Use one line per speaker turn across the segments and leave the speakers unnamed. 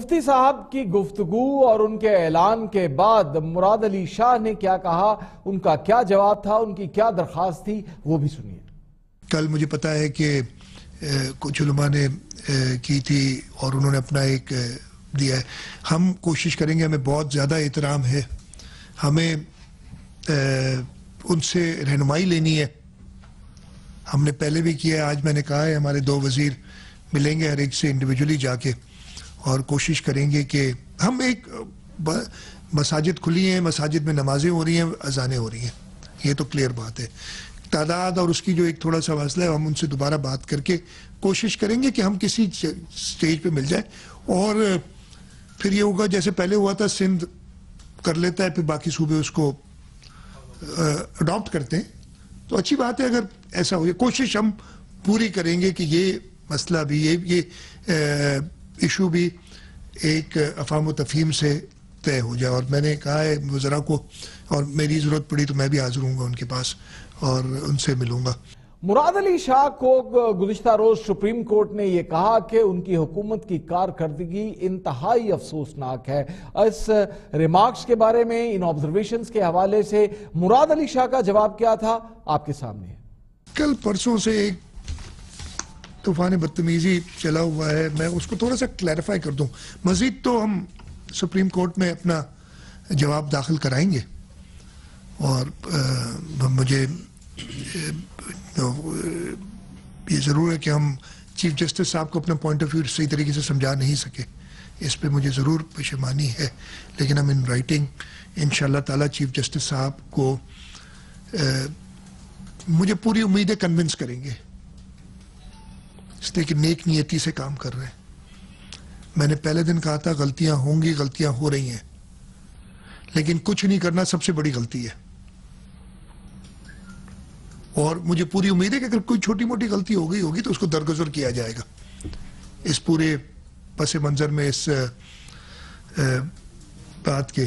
مفتی صاحب کی گفتگو اور ان کے اعلان کے بعد مراد علی شاہ نے کیا کہا؟ ان کا کیا جواب تھا؟ ان کی کیا درخواست تھی؟ وہ بھی سنیے۔
کل مجھے پتا ہے کہ کچھ علماء نے کی تھی اور انہوں نے اپنا ایک دیا ہے۔ ہم کوشش کریں گے، ہمیں بہت زیادہ احترام ہے۔ ہمیں ان سے رہنمائی لینی ہے۔ ہم نے پہلے بھی کیا ہے، آج میں نے کہا ہے، ہمارے دو وزیر ملیں گے ہر ایک سے انڈیویجولی جا کے۔ اور کوشش کریں گے کہ ہم ایک مساجد کھلی ہیں، مساجد میں نمازیں ہو رہی ہیں، اذانیں ہو رہی ہیں۔ یہ تو کلیئر بات ہے۔ تعداد اور اس کی جو ایک تھوڑا سا مسئلہ ہے، ہم ان سے دوبارہ بات کر کے کوشش کریں گے کہ ہم کسی سٹیج پہ مل جائیں۔ اور پھر یہ ہوگا، جیسے پہلے ہوا تھا، سندھ کر لیتا ہے، پھر باقی صوبے اس کو اڈاپٹ کرتے ہیں۔ تو اچھی بات ہے، اگر ایسا ہو کوشش ہم پوری کریں گے کہ یہ مسئلہ بھی، یہ ایشو بھی ایک افہام و تفہیم سے طے ہو جائے اور میں نے کہا ہے وزراء کو اور میری ضرورت پڑی تو میں بھی حاضر ہوں گا ان کے پاس اور ان سے ملوں گا۔
مراد علی شاہ کو گزشتہ روز سپریم کورٹ نے یہ کہا کہ ان کی حکومت کی کارکردگی انتہائی افسوسناک ہے۔ اس ریمارکس کے بارے میں ان آبزرویشنز کے حوالے سے مراد علی شاہ کا جواب کیا تھا آپ کے سامنے؟
کل پرسوں سے ایک طوفان بدتمیزی چلا ہوا ہے، میں اس کو تھوڑا سا کلیریفائی کر دوں۔ مزید تو ہم سپریم کورٹ میں اپنا جواب داخل کرائیں گے۔ اور مجھے یہ ضرور ہے کہ ہم چیف جسٹس صاحب کو اپنا پوائنٹ آف ویو صحیح طریقے سے سمجھا نہیں سکے۔ اس پہ مجھے ضرور پشمانی ہے۔ لیکن ہم ان رائٹنگ ان شاء اللہ تعالیٰ چیف جسٹس صاحب کو مجھے پوری امیدیں کنونس کریں گے۔ اس لیے کہ نیک نیتی سے کام کر رہے ہیں۔ میں نے پہلے دن کہا تھا، غلطیاں ہوں گی، غلطیاں ہو رہی ہیں۔ لیکن کچھ نہیں کرنا سب سے بڑی غلطی ہے۔ اور مجھے پوری امید ہے کہ اگر کوئی چھوٹی موٹی غلطی ہو گئی ہوگی تو اس کو درگزر کیا جائے گا۔ اس پورے پس منظر میں، اس بات کے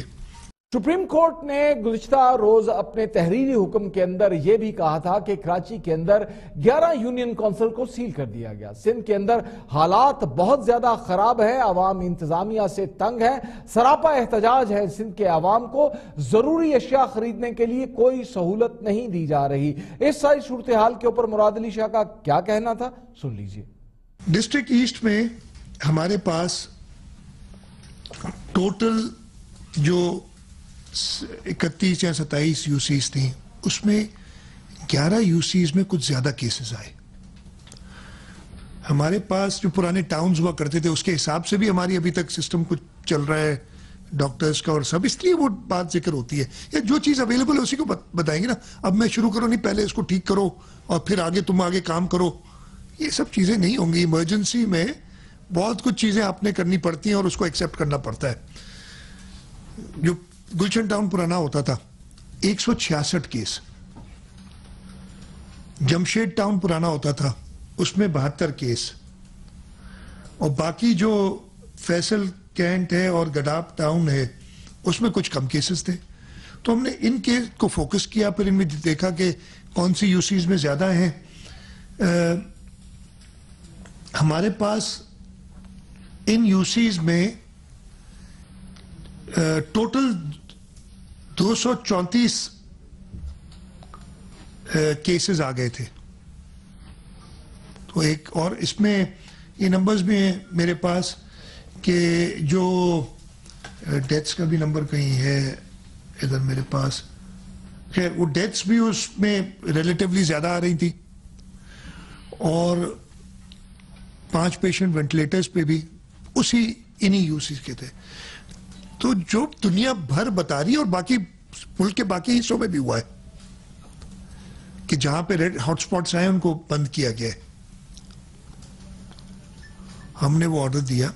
سپریم کورٹ نے گزشتہ روز اپنے تحریری حکم کے اندر یہ بھی کہا تھا کہ کراچی کے اندر گیارہ یونین کونسل کو سیل کر دیا گیا۔ سندھ کے اندر حالات بہت زیادہ خراب ہے عوام انتظامیہ سے تنگ ہے سراپا احتجاج ہے سندھ کے عوام کو۔ ضروری اشیاء خریدنے کے لیے کوئی سہولت نہیں دی جا رہی۔ اس ساری صورتحال کے اوپر مراد علی شاہ کا کیا کہنا تھا؟ سن لیجیے۔
ڈسٹرکٹ ایسٹ میں ہمارے پاس ٹوٹل جو اکتیس یا ستائیس یو سیز تھیں، اس میں گیارہ یو سیز میں کچھ زیادہ کیسز آئے۔ ہمارے پاس جو پرانے ٹاؤنز ہوا کرتے تھے، اس کے حساب سے بھی ہماری ابھی تک سسٹم کچھ چل رہا ہے، ڈاکٹرز کا اور سب، اس لیے وہ بات ذکر ہوتی ہے۔ یا جو چیز اویلیبل ہے، اسی کو بتائیں گے نا۔ اب میں شروع کروں، نہیں، پہلے اس کو ٹھیک کرو اور پھر آگے تم آگے کام کرو۔ یہ سب چیزیں نہیں ہوں گی۔ ایمرجنسی میں بہت کچھ چیزیں آپ نے کرنی پڑتی ہیں اور اس کو ایکسیپٹ کرنا پڑتا ہے۔ جو گلشن ٹاؤن پرانا ہوتا تھا۔ ایک سو چھیاسٹھ کیس۔ جمشید ٹاؤن پرانا ہوتا تھا۔ اس میں بہتر کیس۔ اور باقی جو فیصل کینٹ ہے اور گڈاپ ٹاؤن ہے، اس میں کچھ کم کیسز تھے۔ تو ہم نے ان کیس کو فوکس کیا، پھر ان میں دیکھا کہ کون سی یوسیز میں زیادہ ہیں۔ ہمارے پاس ان یوسیز میں ٹوٹل دو سو چونتیس کیسز آ گئے تھے۔ تو ایک اور اس میں یہ نمبرز بھی ہیں میرے پاس کہ جو ڈیتھس کا بھی نمبر کہیں ہے ادھر میرے پاس۔ خیر، وہ ڈیتھس بھی اس میں ریلیٹیولی زیادہ آ رہی تھی۔ اور پانچ پیشنٹ وینٹیلیٹرز پہ بھی، اسی انہی یوسیز کے تھے۔ تو جو دنیا بھر بتا رہی ہے اور باقی ملک کے باقی حصوں میں بھی ہوا ہے کہ جہاں پہ ریڈ ہاٹ سپاٹس آئے، ان کو بند کیا گیا ہے۔ ہم نے وہ آرڈر دیا۔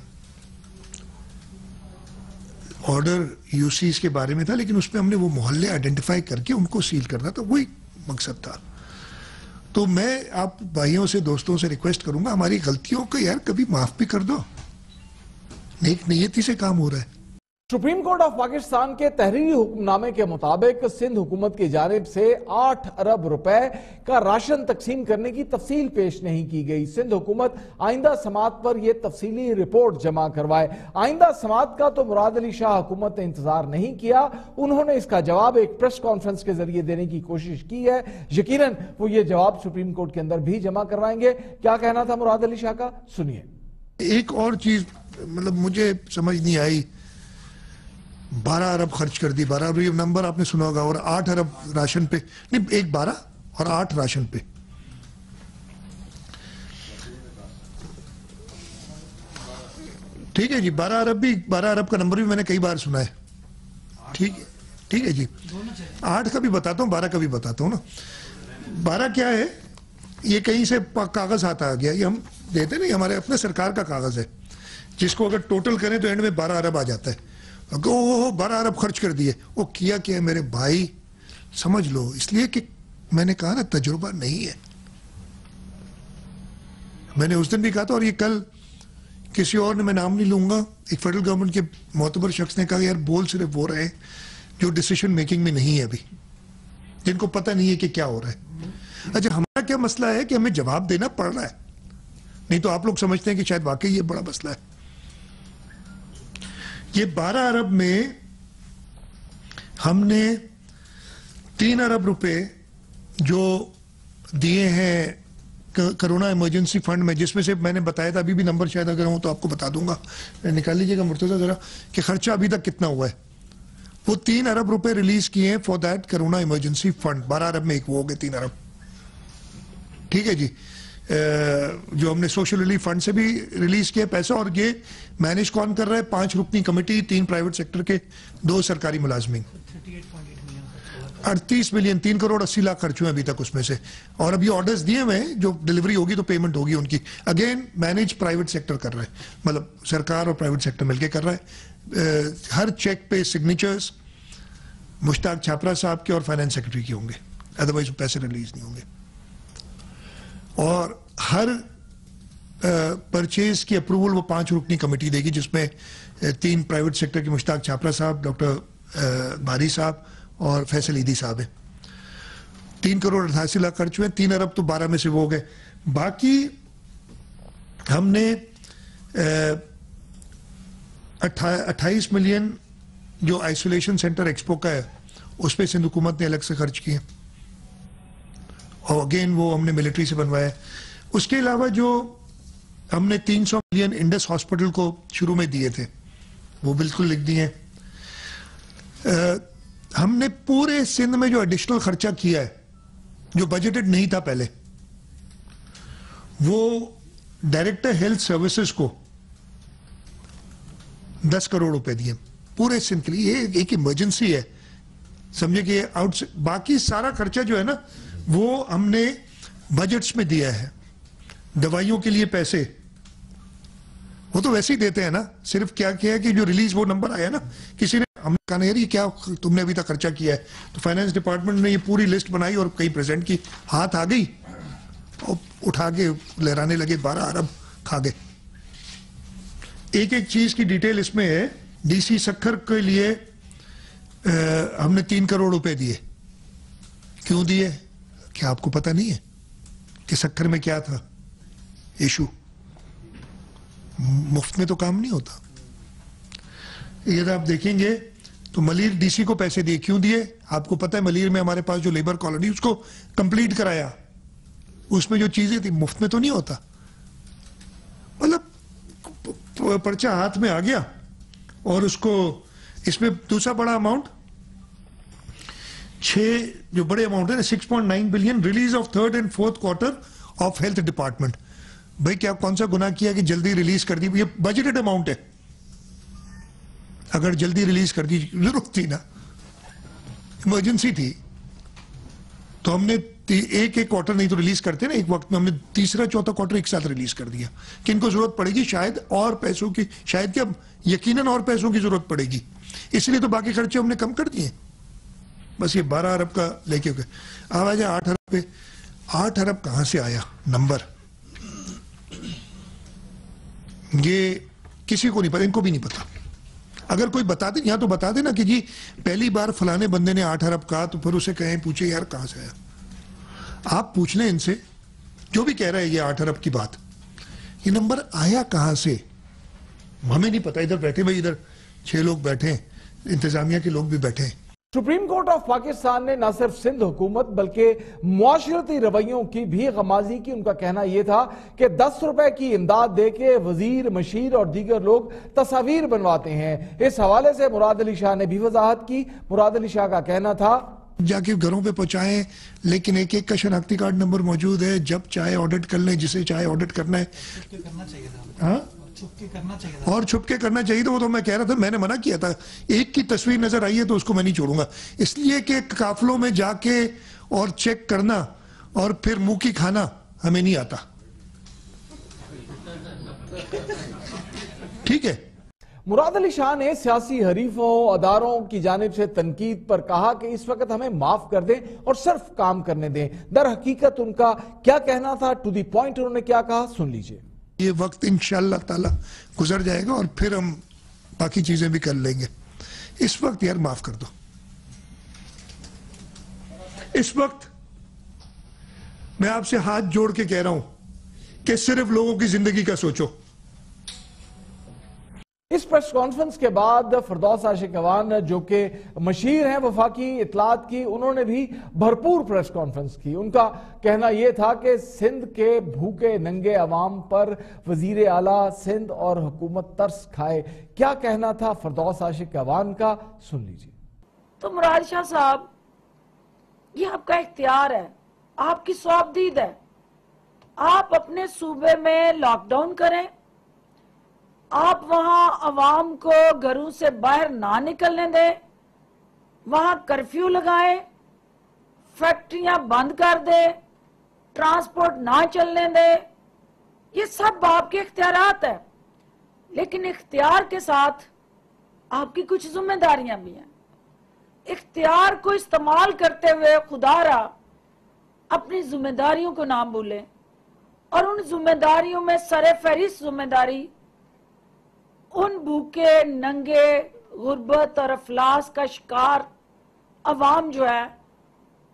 آرڈر یو سیز کے بارے میں تھا، لیکن اس پہ ہم نے وہ محلے آئیڈینٹیفائی کر کے ان کو سیل کرنا تھا، وہی مقصد تھا۔ تو میں آپ بھائیوں سے، دوستوں سے ریکویسٹ کروں گا، ہماری غلطیوں کو یار کبھی معاف بھی کر دو۔ نیک نیتی سے کام ہو رہا ہے۔
سپریم کورٹ آف پاکستان کے تحریری حکم نامے کے مطابق سندھ حکومت کی جانب سے آٹھ ارب روپے کا راشن تقسیم کرنے کی تفصیل پیش نہیں کی گئی۔ سندھ حکومت آئندہ سماعت پر یہ تفصیلی رپورٹ جمع کروائے۔ آئندہ سماعت کا تو مراد علی شاہ حکومت نے انتظار نہیں کیا۔ انہوں نے اس کا جواب ایک پریس کانفرنس کے ذریعے دینے کی کوشش کی ہے۔ یقیناً وہ یہ جواب سپریم کورٹ کے اندر بھی جمع کروائیں گے۔ کیا کہنا تھا مراد علی شاہ کا؟ سنیے۔
ایک اور چیز مطلب مجھے سمجھ نہیں آئی۔ بارہ ارب خرچ کر دی، بارہ ارب یہ نمبر آپ نے سنا ہوگا، اور آٹھ ارب راشن پہ۔ نہیں، ایک بارہ اور آٹھ راشن پہ۔ ٹھیک ہے جی بارہ ارب بھی، بارہ ارب کا نمبر بھی میں نے کئی بار سنا ہے۔ ٹھیک ہے ٹھیک ہے جی۔ آٹھ کا بھی بتاتا ہوں، بارہ کا بھی بتاتا ہوں نا۔ بارہ کیا ہے؟ یہ کہیں سے کاغذ آتا آ گیا۔ یہ ہم دیتے نہیں، ہمارے اپنے سرکار کا کاغذ ہے۔ جس کو اگر ٹوٹل کریں تو اینڈ میں بارہ ارب آ جاتا ہے۔ بارہ ارب خرچ کر دیے۔ وہ کیا کیا میرے بھائی؟ سمجھ لو، اس لیے کہ میں نے کہا نا، تجربہ نہیں ہے۔ میں نے اس دن بھی کہا تھا، اور یہ کل کسی اور نے میں نام نہیں لوں گا۔ ایک فیڈرل گورنمنٹ کے معتبر شخص نے کہا، یار، بول صرف وہ رہے جو ڈسیشن میکنگ میں نہیں ہے ابھی۔ جن کو پتہ نہیں ہے کہ کیا ہو رہا ہے۔ اچھا ہمارا کیا مسئلہ ہے کہ ہمیں جواب دینا پڑ رہا ہے۔ نہیں تو آپ لوگ سمجھتے ہیں کہ شاید واقعی یہ بڑا مسئلہ ہے۔ یہ بارہ ارب میں ہم نے تین ارب روپے جو دیے ہیں کرونا ایمرجنسی فنڈ میں، جس میں سے میں نے بتایا تھا، ابھی بھی نمبر شاید اگر ہوں تو آپ کو بتا دوں گا۔ نکال لیجیے گا مرتضی ذرا، کہ خرچہ ابھی تک کتنا ہوا ہے۔ وہ تین ارب روپے ریلیز کیے ہیں for that corona emergency fund. بارہ ارب میں ایک وہ ہو گئے تین ارب ٹھیک ہے جی۔ جو ہم نے سوشل ریلیف فنڈ سے بھی ریلیز کیا پیسہ، اور یہ مینج کون کر رہا ہے؟ پانچ رکنی کمیٹی، تین پرائیویٹ سیکٹر کے، دو سرکاری ملازمین۔ اڑتیس ملین تین کروڑ اسی لاکھ خرچ ہوئے ابھی تک اس میں سے۔ اور ابھی آرڈرز دیے ہوئے جو ڈلیوری ہوگی تو پیمنٹ ہوگی ان کی۔ اگین مینج پرائیویٹ سیکٹر کر رہا ہے۔ مطلب سرکار اور پرائیویٹ سیکٹر مل کے کر رہا ہے۔ ہر چیک پہ سگنیچرز مشتاق چھاپرا صاحب کے اور فائنینس سیکرٹری کے ہوں گے۔ ادروائز پیسے ریلیز نہیں ہوں گے۔ اور ہر پرچیز کی اپروول وہ پانچ رکنی کمیٹی دے گی، جس میں تین پرائیویٹ سیکٹر کے مشتاق چھاپرا صاحب، ڈاکٹر باری صاحب اور فیصل عیدی صاحب ہیں۔ تین کروڑ اٹھاسی لاکھ خرچ ہوئے، تین ارب تو بارہ میں سے وہ ہو گئے۔ باقی ہم نے اٹھائیس ملین جو آئسولیشن سینٹر ایکسپو کا ہے، اس پہ سندھ حکومت نے الگ سے خرچ کیے۔ اور اگین وہ ہم نے ملٹری سے بنوایا اس کے علاوہ جو ہم نے تین سو ملین انڈس ہاسپٹل کو شروع میں دیے تھے، وہ بالکل لکھ دیے۔ ہم نے پورے سندھ میں جو ایڈیشنل خرچہ کیا ہے، جو بجٹڈ نہیں تھا پہلے، وہ ڈائریکٹر ہیلتھ سروسز کو دس کروڑ روپے دیے۔ پورے سندھ کے لیے یہ ایک ایمرجنسی ہے۔ سمجھے کہ آؤٹ باقی سارا خرچہ جو ہے نا وہ ہم نے بجٹس میں دیا ہے۔ دوائیوں کے لیے پیسے۔ وہ تو ویسے ہی دیتے ہیں نا۔ صرف کیا کیا ہے کہ جو ریلیز وہ نمبر آیا نا۔ کسی نے ہم نے کہا یار کیا تم نے ابھی تک خرچہ کیا ہے۔ تو فائنینس ڈپارٹمنٹ نے یہ پوری لسٹ بنائی اور کئی پریزنٹ کی۔ ہاتھ آ گئی۔ اور اٹھا کے لہرانے لگے، بارہ ارب کھا گئے۔ ایک ایک چیز کی ڈیٹیل اس میں ہے۔ ڈی سی سکھر کے لیے ہم نے تین کروڑ روپے دیے۔ کیوں دیے؟ کیا آپ کو پتہ نہیں ہے کہ سکھر میں کیا تھا؟ ایشو۔ مفت میں تو کام نہیں ہوتا۔ یہ آپ دیکھیں گے، تو ملیر ڈی سی کو پیسے دیے۔ کیوں دیے؟ آپ کو پتہ ہے، ملیر میں ہمارے پاس جو لیبر کالونی، اس کو کمپلیٹ کرایا۔ اس میں جو چیزیں تھی مفت میں تو نہیں ہوتا۔ مطلب پرچہ ہاتھ میں آ گیا اور اس کو، اس میں دوسرا بڑا اماؤنٹ چھ جو بڑے اماؤنٹ ہے six point nine billion release of third and fourth quarter of health department بھائی، کیا کون سا گناہ کیا کہ جلدی ریلیز کر دی؟ یہ بجٹڈ اماؤنٹ ہے۔ اگر جلدی ریلیز کر دی، ضرورت تھی نا۔ ایمرجنسی تھی۔ تو ہم نے ایک ایک کوارٹر نہیں تو ریلیز کرتے نا، ایک وقت میں ہم نے تیسرا، چوتھا کوارٹر ایک ساتھ ریلیز کر دیا۔ کہ ان کو ضرورت پڑے گی، شاید اور پیسوں کی، شاید کیا یقیناً اور پیسوں کی ضرورت پڑے گی۔ اس لیے تو باقی خرچے ہم نے کم کر دیے۔ بس یہ بارہ ارب کا لے کے گئے اب آ جائے آٹھ ارب پہ۔ آٹھ ارب کہاں سے آیا؟ نمبر۔ یہ کسی کو نہیں پتا، ان کو بھی نہیں پتا۔ اگر کوئی بتا دے یہاں تو بتا دے نا کہ جی پہلی بار فلانے بندے نے آٹھ ارب کہا، تو پھر اسے کہیں پوچھے، یار کہاں سے آیا؟ آپ پوچھ لیں ان سے، جو بھی کہہ رہا ہے یہ آٹھ ارب کی بات۔ یہ نمبر آیا کہاں سے؟ ہمیں نہیں پتا، ادھر بیٹھے بھائی، ادھر چھ لوگ بیٹھے ہیں، انتظامیہ کے لوگ بھی بیٹھے ہیں۔
سپریم کورٹ آف پاکستان نے نہ صرف سندھ حکومت بلکہ معاشرتی رویوں کی بھی غمازی کی۔ ان کا کہنا یہ تھا کہ دس روپے کی امداد دے کے وزیر مشیر اور دیگر لوگ تصاویر بنواتے ہیں۔ اس حوالے سے مراد علی شاہ نے بھی وضاحت کی۔ مراد علی شاہ کا کہنا تھا
جا کے گھروں پہ پہنچائیں لیکن ایک ایک کا شناختی کارڈ نمبر موجود ہے۔ جب چاہے آڈٹ کر لیں جسے چاہے آڈٹ کرنا ہے۔ ہاں؟ اور چھپ کے کرنا چاہیے تو وہ تو میں کہہ رہا تھا میں نے منع کیا تھا۔ ایک کی تصویر نظر آئی ہے تو اس کو میں نہیں چھوڑوں گا۔ اس لیے کہ قافلوں میں جا کے اور چیک کرنا اور پھر منہ کی کھانا ہمیں نہیں آتا۔ ٹھیک ہے۔
مراد علی شاہ نے سیاسی حریفوں اداروں کی جانب سے تنقید پر کہا کہ اس وقت ہمیں معاف کر دیں اور صرف کام کرنے دیں۔ در حقیقت ان کا کیا کہنا تھا؟ ٹو دی پوائنٹ انہوں نے کیا کہا؟ سن لیجیے۔
یہ وقت انشاءاللہ تعالی گزر جائے گا اور پھر ہم باقی چیزیں بھی کر لیں گے۔ اس وقت یار معاف کر دو۔ اس وقت میں آپ سے ہاتھ جوڑ کے کہہ رہا ہوں کہ صرف لوگوں کی زندگی کا سوچو۔
اس پریس کانفرنس کے بعد فردوس عاشق اوان جو کہ مشیر ہیں، وفاقی اطلاعات کی، انہوں نے بھی بھرپور پریس کانفرنس کی۔ ان کا کہنا یہ تھا کہ سندھ کے بھوکے ننگے عوام پر وزیر اعلیٰ سندھ اور حکومت ترس کھائے۔ کیا کہنا تھا فردوس عاشق اوان کا؟ سن لیجیے
تو مراد شاہ صاحب، یہ آپ کا اختیار ہے۔ آپ کی سواب دید ہے۔ آپ اپنے صوبے میں لاک ڈاؤن کریں۔ آپ وہاں عوام کو گھروں سے باہر نہ نکلنے دیں، وہاں کرفیو لگائیں، فیکٹریاں بند کر دیں، ٹرانسپورٹ نہ چلنے دیں، یہ سب آپ کے اختیارات ہیں۔ لیکن اختیار کے ساتھ آپ کی کچھ ذمہ داریاں بھی ہیں۔ اختیار کو استعمال کرتے ہوئے خدا را اپنی ذمہ داریوں کو نہ بھولیں اور ان ذمہ داریوں میں سر فہرست ذمہ داری ان بھوکے، ننگے، غربت اور افلاس کا شکار عوام جو ہے،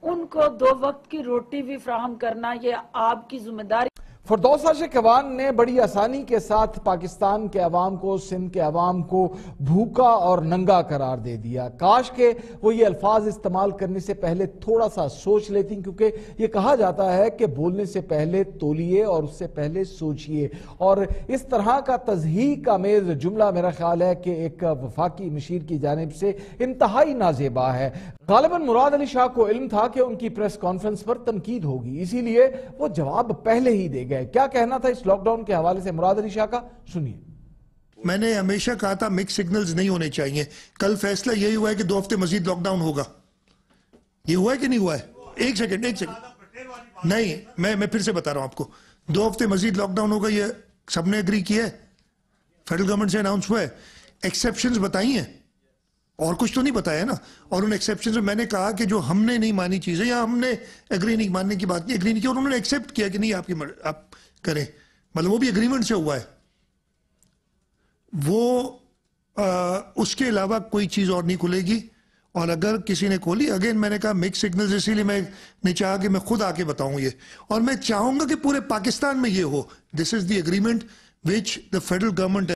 ان کو دو وقت کی روٹی بھی فراہم کرنا یہ آپ کی ذمہ داری
فردوس عاشق اوان نے بڑی آسانی کے ساتھ پاکستان کے عوام کو، سندھ کے عوام کو بھوکا اور ننگا قرار دے دیا۔ کاش کہ وہ یہ الفاظ استعمال کرنے سے پہلے تھوڑا سا سوچ لیتی کیونکہ یہ کہا جاتا ہے کہ بولنے سے پہلے تولیے اور اس سے پہلے سوچئے۔ اور اس طرح کا تزہیق کا میز جملہ میرا خیال ہے کہ ایک وفاقی مشیر کی جانب سے انتہائی نازیبا ہے۔ غالباً مراد علی شاہ کو علم تھا کہ ان کی پریس کانفرنس پر تنقید ہوگی، اسی لیے وہ جواب پہلے ہی دے گئے۔ ہے۔ کیا کہنا تھا اس لاک ڈاؤن کے حوالے سے؟ مراد علی شاہ کا؟ سنیے۔
میں نے ہمیشہ کہا تھا مکس سگنلز نہیں ہونے چاہیے۔ کل فیصلہ یہی ہوا ہے کہ دو ہفتے مزید لاک ڈاؤن ہوگا۔ یہ ہوا ہے کہ نہیں ہوا ہے؟ ایک سیکنڈ ایک سیکنڈ نہیں، میں میں پھر سے بتا رہا ہوں آپ کو۔ دو ہفتے مزید لاک ڈاؤن ہوگا، یہ سب نے اگری کیا ہے۔ فیڈرل گورنمنٹ سے اناؤنس ہوا ہے۔ ایکسیپشنز بتائی ہیں۔ اور کچھ تو نہیں بتایا نا۔ اور ان ایکسیپشن میں میں نے کہا کہ جو ہم نے نہیں مانی چیزیں یا ہم نے اگری نہیں ماننے کی بات نہیں اگری نہیں کی اور انہوں نے ایکسیپٹ کیا کہ نہیں آپ کی مر... آپ کریں۔ مطلب وہ بھی اگریمنٹ سے ہوا ہے۔ وہ آ, اس کے علاوہ کوئی چیز اور نہیں کھلے گی۔ اور اگر کسی نے کھولی اگین میں نے کہا مکس سگنلز اسی لیے میں نے چاہا کہ میں خود آ کے بتاؤں یہ۔ اور میں چاہوں گا کہ پورے پاکستان میں یہ ہو۔ دس از دی اگریمنٹ وچ دا فیڈرل گورنمنٹ